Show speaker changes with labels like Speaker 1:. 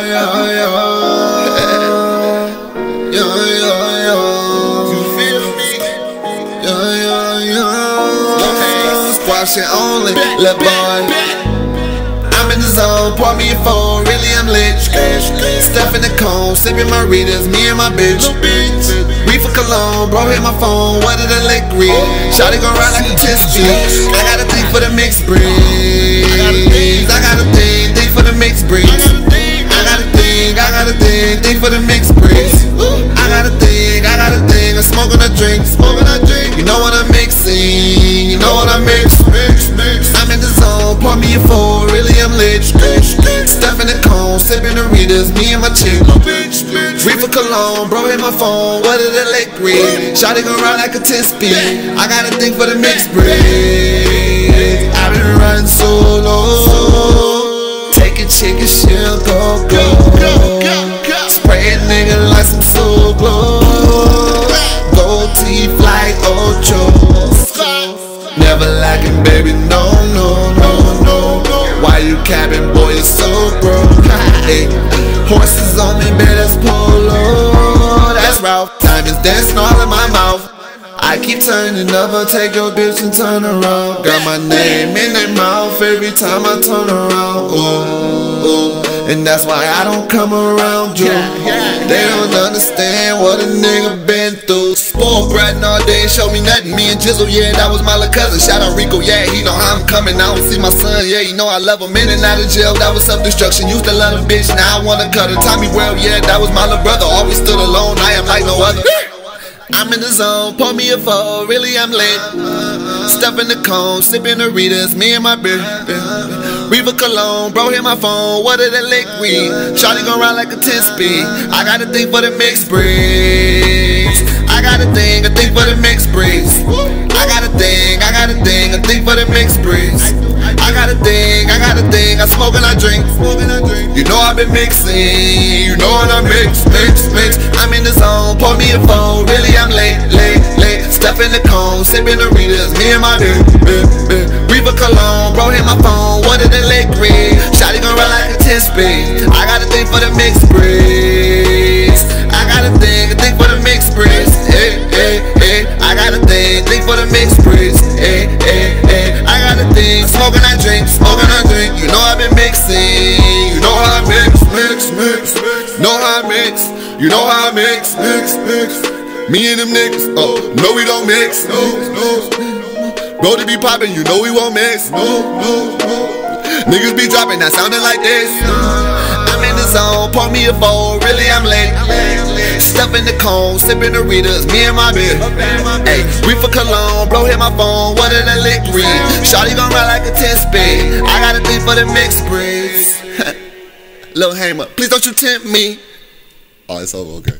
Speaker 1: yeah, yeah, yeah. Yeah, yeah.
Speaker 2: You feel me?
Speaker 1: Yeah, yeah, yeah. Squash it only, little boy. I'm in the zone, pour me a phone, really I'm lit. Stuff in the cone, sipping my readers, me and my bitch. Reefer cologne, bro, hit my phone, what did the lick read? Shotty gon' ride like a 10 speed. For the mixed breeds. I got a thing, I got a thing, I'm smoking a drink, smoking a drink. You know what I'm mixing, you know what I mix, mix, mix. I'm in the zone, pour me a four, really I'm lit. Stuff in the cone, sipping the readers, me and my chick. Reefer cologne, bro, hit my phone, what did the lick read? Shotty gon' ride like a 10 speed. I got a thing for the mixed breed. I've been riding solo. I keep turning up, I take your bitch and turn around. Got my name in their mouth every time I turn around. Ooh, ooh. And that's why I don't come around you. They don't understand what a nigga been through. Spoiled brat all day, show me nothing. Me and Jizzle, yeah, that was my little cousin. Shout out Rico, yeah, he know how I'm coming. I don't see my son, yeah, you know I love him. In and out of jail, that was self destruction. Used to love a bitch, now I wanna cut her. Tommy Well, yeah, that was my little brother. Always stood alone, I am like no other. I'm in the zone, pour me a four, really I'm lit. Stuff in the cone, sipping the readers, me and my beer. Reefer cologne, bro, hit my phone, what did it lick read? Shawty gon' ride like a 10 speed. I got a thing for the mixed breeds. I got a thing, a thing for the mixed breeds. I got a thing, I got a thing, a thing for the mixed breeds. I got a thing, I got a thing, I smoke and I drink. You know I've been mixing, you know what I mix, mix, mix. I'm in the zone, pour me a phone, really I'm late, late, late. Step in the cone, sipping the readers, me and my dude. Reaper cologne, bro, hit my phone, what did the lick read? You know how I mix, mix, mix. Me and them niggas, uh, oh, no we don't mix, no, no. Bro to be poppin', you know we won't mix, no, no, no. Niggas be dropping, that sounding like this. I'm in the zone, pour me a bowl, really I'm late. Stuff in the cone, sipping the readers, me and my bitch. Hey, for cologne, blow hit my phone, what did that lick read? Shawty gon' ride like a 10 speed. I got a thing for the mixed breeds. Lil Hammer, please don't you tempt me.
Speaker 2: Oh, it's over. Okay.